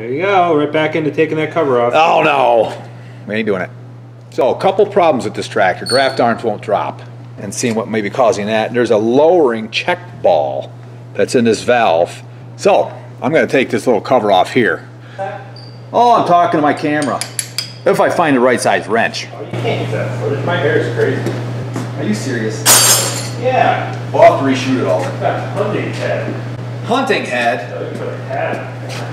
There you go, right back into taking that cover off. Oh no, we ain't doing it. So a couple problems with this tractor. Draft arms won't drop and seeing what may be causing that. There's a lowering check ball that's in this valve. So I'm gonna take this little cover off here. Oh, I'm talking to my camera. If I find the right size wrench. Oh, you can't use that footage. My hair is crazy. Are you serious? Yeah. We'll have to reshoot it all. Hunting head. Hunting head. Oh,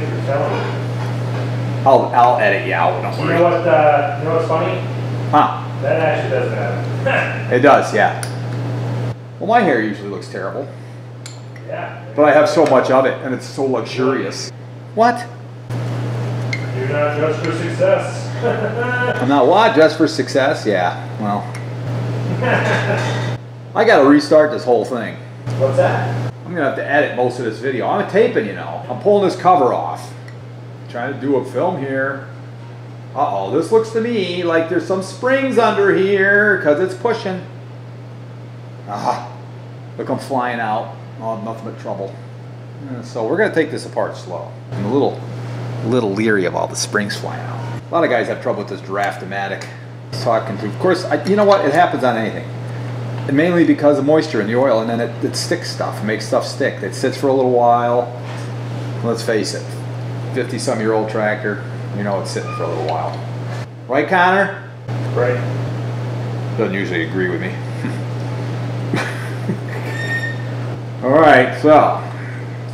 you put a hat on. Gosh. Thanks for telling me. I'll, I'll edit you out, don't You worry. know what, uh, you know what's funny? Huh, That actually doesn't happen. it does, yeah. Well, my hair usually looks terrible, yeah. but I have so much of it and it's so luxurious. What? You're not judged for success. I'm not what? Dressed for success? Yeah, well. I gotta restart this whole thing. What's that? I'm gonna have to edit most of this video. I'm taping, you know. I'm pulling this cover off. Trying to do a film here. Uh-oh, this looks to me like there's some springs under here because it's pushing. Ah, look, I'm flying out. Oh, nothing but trouble. Uh, So we're gonna take this apart slow. I'm a little, little leery of all the springs flying out. A lot of guys have trouble with this Draft-O-Matic. Talking to, of course, I, you know what? It happens on anything. Mainly because of moisture in the oil, and then it, it sticks stuff, it makes stuff stick. It sits for a little while. Let's face it, 50 some year old tractor, you know it's sitting for a little while. Right, Connor? Right. Doesn't usually agree with me. All right, so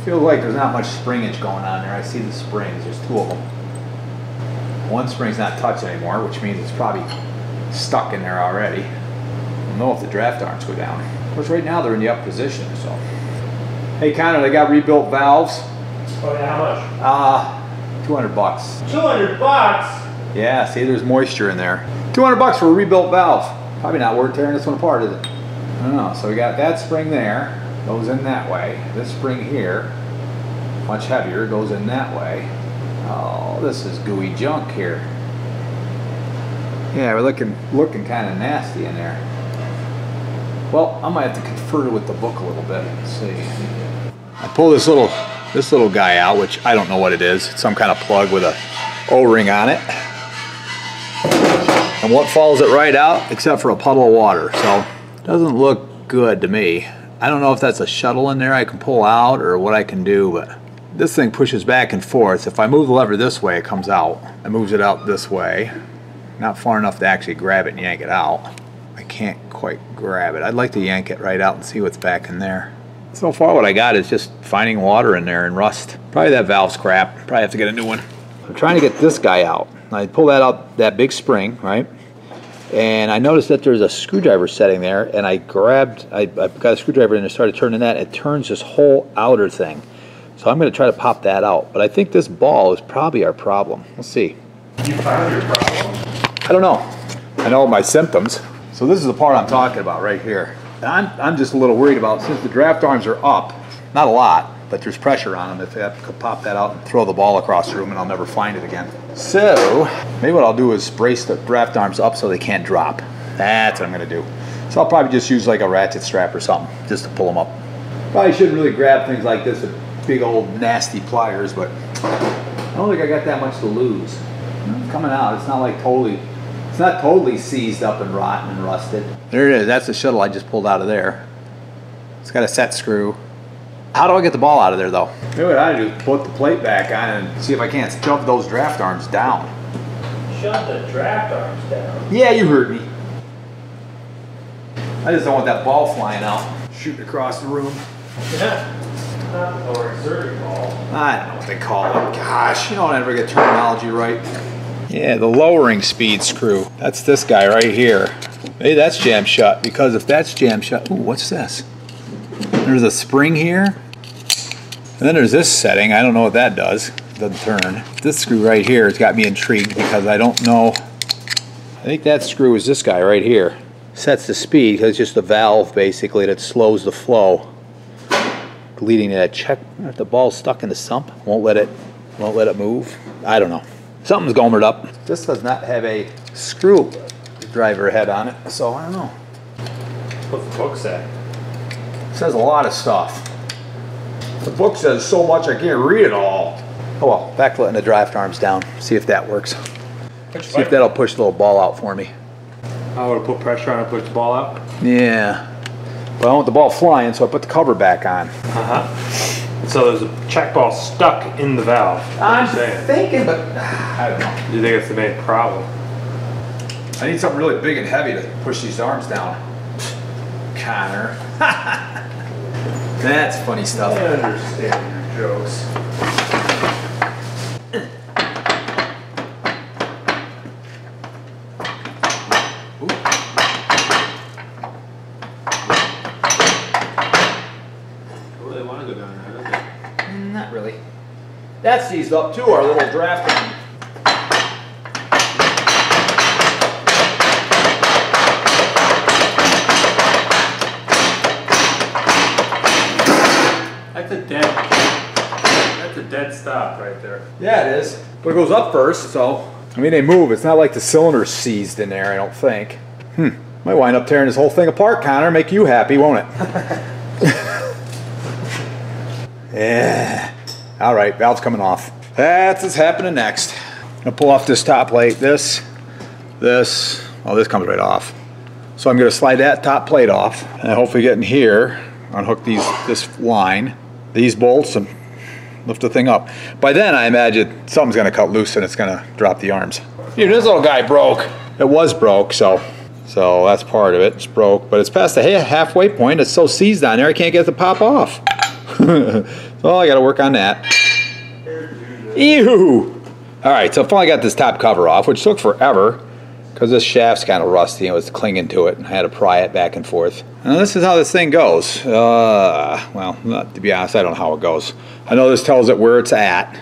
feels like there's not much springage going on there. I see the springs. There's two of them. One spring's not touched anymore, which means it's probably stuck in there already. Know if the draft arms go down. Of course, right now they're in the up position. So, hey, Connor, they got rebuilt valves. Oh, yeah, how much? Uh, 200 bucks. 200 bucks? Yeah, see, there's moisture in there. 200 bucks for a rebuilt valve. Probably not worth tearing this one apart, is it? I don't know. So we got that spring there, goes in that way. This spring here, much heavier, goes in that way. Oh, this is gooey junk here. Yeah, we're looking looking kind of nasty in there. Well, I might have to confer with the book a little bit. Let's see. I pull this little this little guy out, which I don't know what it is. It's some kind of plug with a O-ring on it. And what falls it right out except for a puddle of water. So doesn't look good to me. I don't know if that's a shuttle in there I can pull out or what I can do, but this thing pushes back and forth. If I move the lever this way, it comes out. I moves it out this way. Not far enough to actually grab it and yank it out. I can't quite grab it. I'd like to yank it right out and see what's back in there. So far what I got is just finding water in there and rust. Probably that valve's crap. Probably have to get a new one. I'm trying to get this guy out. I pull that out, that big spring, right? And I noticed that there's a screwdriver setting there, and I grabbed, I, I got a screwdriver and I started turning that. It turns this whole outer thing. So I'm going to try to pop that out. But I think this ball is probably our problem. Let's see. You found your problem? I don't know. I know my symptoms. So this is the part I'm talking about right here. I'm, I'm just a little worried about since the draft arms are up, not a lot, but there's pressure on them. If I could pop that out and throw the ball across the room and I'll never find it again. So maybe what I'll do is brace the draft arms up so they can't drop. That's what I'm gonna do. So I'll probably just use like a ratchet strap or something just to pull them up. Probably shouldn't really grab things like this with big old nasty pliers, but I don't think I got that much to lose. Coming out. It's not like totally, it's not totally seized up and rotten and rusted. There it is. That's the shuttle I just pulled out of there. It's got a set screw. How do I get the ball out of there though? Maybe what I do is put the plate back on and see if I can't shove those draft arms down. Shut the draft arms down. Yeah, you heard me. I just don't want that ball flying out, shooting across the room. Yeah. Or exerting ball. I don't know what they call it. Gosh, you don't ever get terminology right. Yeah, the lowering speed screw. That's this guy right here. Maybe that's jammed shut because if that's jammed shut, ooh, what's this? There's a spring here. And then there's this setting. I don't know what that does. It doesn't turn. This screw right here has got me intrigued because I don't know. I think that screw is this guy right here. Sets the speed because it's just a valve basically that slows the flow leading to that check. The ball's stuck in the sump, won't let it, won't let it move. I don't know. Something's gomered up. This does not have a screw driver head on it, so I don't know. What's the book say? It says a lot of stuff. The book says so much I can't read it all. Oh well, back to letting the draft arms down. See if that works. Which See if that'll push the little ball out for me. I would put pressure on it, push the ball out. Yeah. But I don't want the ball flying, so I put the cover back on. Uh huh. So there's a check ball stuck in the valve. I'm saying. thinking, but I don't know. Do you think it's the main problem? I need something really big and heavy to push these arms down. Connor. That's funny stuff. I understand your jokes. They want to go down there, don't they? Not really. That's seized up too, our little draft arm. That's a dead. That's a dead stop right there. Yeah, it is. But it goes up first, so. I mean, they move. It's not like the cylinder's seized in there, I don't think. Hmm. Might wind up tearing this whole thing apart, Connor. Make you happy, won't it? yeah. All right, valve's coming off. That's what's happening next. I'm gonna pull off this top plate. This, this. Oh, this comes right off. So I'm gonna slide that top plate off, and hopefully get in here, unhook these this line, these bolts, and lift the thing up. By then, I imagine something's gonna cut loose and it's gonna drop the arms. Dude, this little guy broke. It was broke, so so that's part of it. It's broke, but it's past the halfway point. It's so seized on there, I can't get it to pop off. So I got to work on that. Ew! All right, so I finally got this top cover off, which took forever because this shaft's kind of rusty and it was clinging to it. and I had to pry it back and forth. And this is how this thing goes. Uh, well, not, to be honest, I don't know how it goes. I know this tells it where it's at,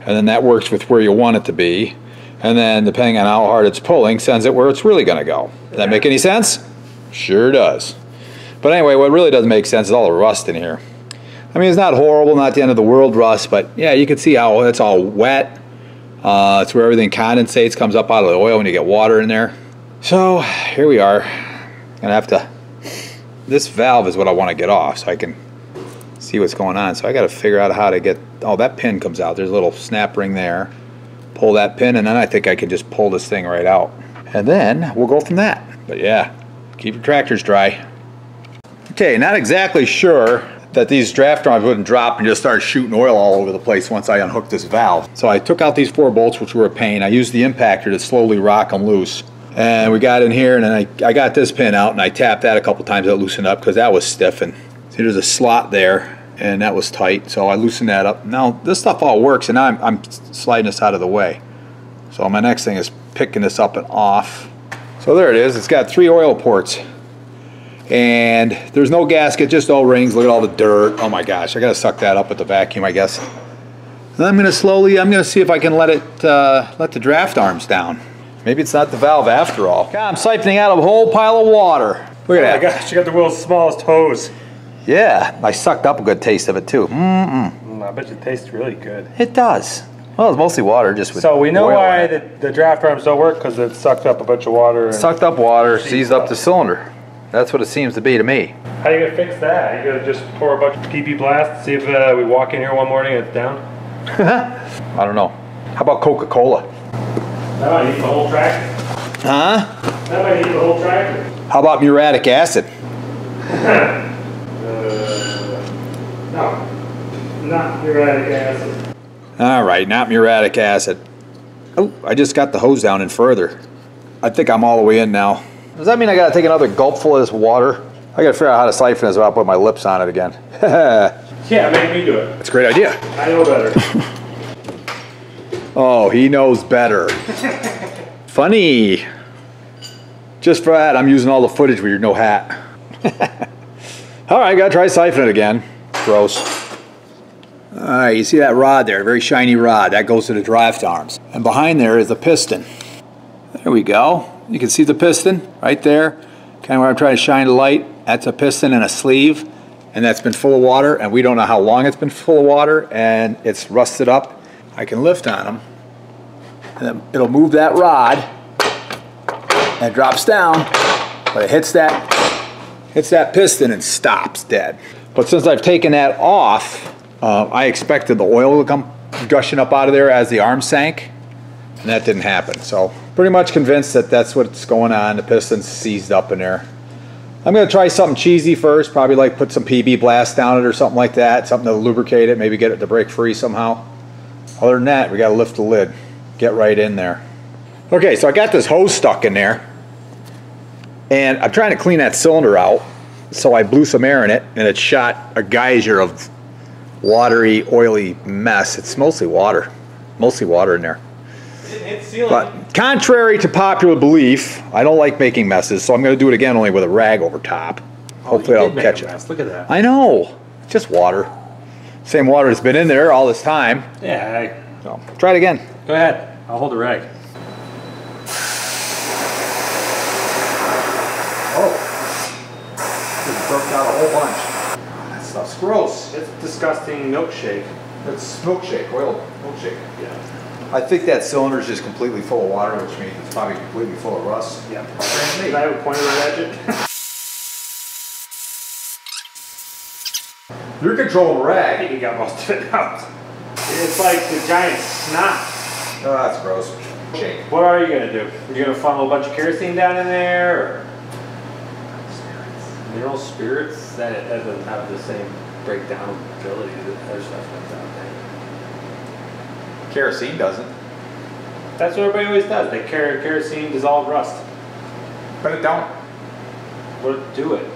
and then that works with where you want it to be. And then, depending on how hard it's pulling, sends it where it's really going to go. Does that make any sense? Sure does. But anyway, what really doesn't make sense is all the rust in here. I mean, it's not horrible, not the end of the world rust, but yeah, you can see how it's all wet. Uh, it's where everything condensates, comes up out of the oil when you get water in there. So here we are. Gonna have to. This valve is what I want to get off, so I can see what's going on. So I got to figure out how to get. Oh, that pin comes out. There's a little snap ring there. Pull that pin, and then I think I can just pull this thing right out, and then we'll go from that. But yeah, keep your tractors dry. Okay, not exactly sure that these draft arms wouldn't drop and just start shooting oil all over the place once I unhooked this valve. So I took out these four bolts, which were a pain. I used the impactor to slowly rock them loose. And we got in here and I, I got this pin out and I tapped that a couple times to loosen up because that was stiff. And see, there's a slot there and that was tight. So I loosened that up. Now this stuff all works and I'm, I'm sliding this out of the way. So my next thing is picking this up and off. So there it is. It's got three oil ports and there's no gasket, just O-rings. Look at all the dirt. Oh my gosh, I gotta suck that up with the vacuum, I guess. And I'm gonna slowly, I'm gonna see if I can let it, uh, let the draft arms down. Maybe it's not the valve after all. God, I'm siphoning out a whole pile of water. Look at Oh at my that. gosh, you got the world's smallest hose. Yeah, I sucked up a good taste of it too. Mm, Mm, I bet it tastes really good. it does. Well, it's mostly water, just with So we know why the, the draft arms don't work because it sucked up a bunch of water. Sucked up water, seized up the cylinder. That's what it seems to be to me. How are you gonna fix that? You gonna just pour a bunch of PB blast, see if uh, we walk in here one morning and it's down? I don't know. How about Coca-Cola? That might eat the whole tractor. Huh? That might eat the whole tractor. How about muriatic acid? No, not uric acid. All right, not muriatic acid. Oh, I just got the hose down in further. I think I'm all the way in now. Does that mean I gotta take another gulpful of this water? I gotta figure out how to siphon this without putting my lips on it again. Yeah, make me do it. That's a great idea. I know better. Oh, he knows better. Funny. Just for that, I'm using all the footage with your no hat. all right, gotta try siphoning it again. Gross. All right, you see that rod there, very shiny rod. That goes to the draft arms. And behind there is a piston. There we go. You can see the piston right there. Kind of where I'm trying to shine the light. That's a piston and a sleeve. And that's been full of water, and we don't know how long it's been full of water, and it's rusted up. I can lift on them, and it'll move that rod, and it drops down, but it hits that, hits that piston and stops dead. But since I've taken that off, uh, I expected the oil to come gushing up out of there as the arm sank, and that didn't happen. So pretty much convinced that that's what's going on. The piston's seized up in there. I'm gonna try something cheesy first, probably like put some PB blast down it or something like that, something to lubricate it, maybe get it to break free somehow. Other than that, we gotta lift the lid, get right in there. Okay, so I got this hose stuck in there, and I'm trying to clean that cylinder out, so I blew some air in it, and it shot a geyser of watery, oily mess. It's mostly water, mostly water in there. But contrary to popular belief, I don't like making messes, so I'm going to do it again only with a rag over top. Hopefully, Oh, You I'll catch it. Look at that. I know, just water. Same water that's been in there all this time. Yeah, So try it again. Go ahead. I'll hold the rag. Oh, just broke out a whole bunch. That stuff's gross. It's disgusting milkshake. It's milkshake, oil milkshake. Yeah. I think that cylinder's just completely full of water, which means it's probably completely full of rust. Yeah. Did I have a pointer ratchet? You're controlling the I rag. think you got most of it out. It's like the giant snot. Oh, that's gross. Shake. What are you gonna do? Are you gonna funnel a bunch of kerosene down in there, or mineral spirits? That, that doesn't have the same breakdown ability that other stuff does out there. Kerosene doesn't. That's what everybody always does. They ker- kerosene dissolved rust. But it don't. What do it?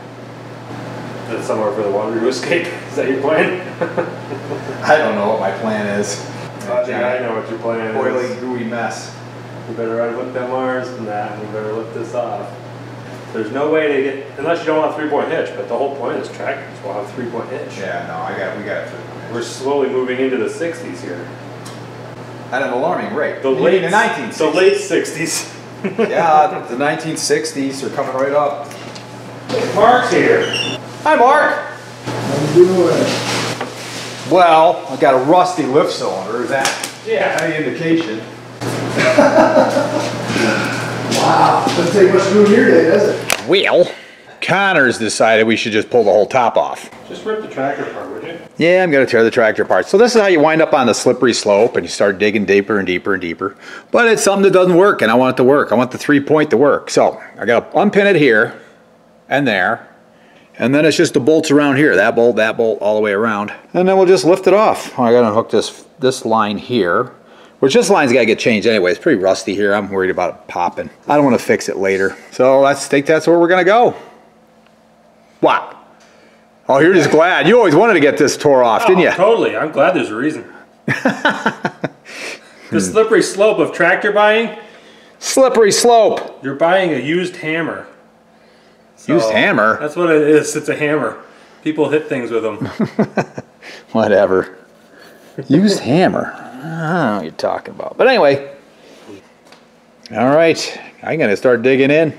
That's somewhere for the water to escape. Is that your plan? I don't know what my plan is. Uh, I think I know what your plan is. Oily, gooey mess. We better unhook them wires from that, and we better lift this off. There's no way to get, unless you don't want a three-point hitch, but the whole point is tractors will have a three-point hitch. Yeah, no, I got, we got. We're slowly moving into the sixties here. At an alarming rate. The late, the 1960s. the late sixties. yeah, the 1960s are coming right up. Mark's here. Hi, Mark. Well, I got a rusty lift cylinder. Is that Yeah. any indication? Wow, doesn't take much to do here today, does it? Well, Connor's decided we should just pull the whole top off. Just rip the tractor apart, would you? Yeah, I'm gonna tear the tractor apart. So this is how you wind up on the slippery slope and you start digging deeper and deeper and deeper. But it's something that doesn't work and I want it to work. I want the three point to work. So I gotta unpin it here and there. And then it's just the bolts around here, that bolt, that bolt, all the way around. And then we'll just lift it off. I gotta hook this, this line here, which this line's gotta get changed anyway. It's pretty rusty here. I'm worried about it popping. I don't wanna fix it later. So let's think that's where we're gonna go. Oh, you're just glad. You always wanted to get this tore off, didn't Oh, you? Totally. I'm glad there's a reason. the slippery slope of tractor buying, Slippery slope. you're buying a used hammer. Used hammer. That's what it is. It's a hammer. People hit things with them. Whatever. Used hammer. I don't know what you're talking about. But anyway. All right. I'm going to start digging in.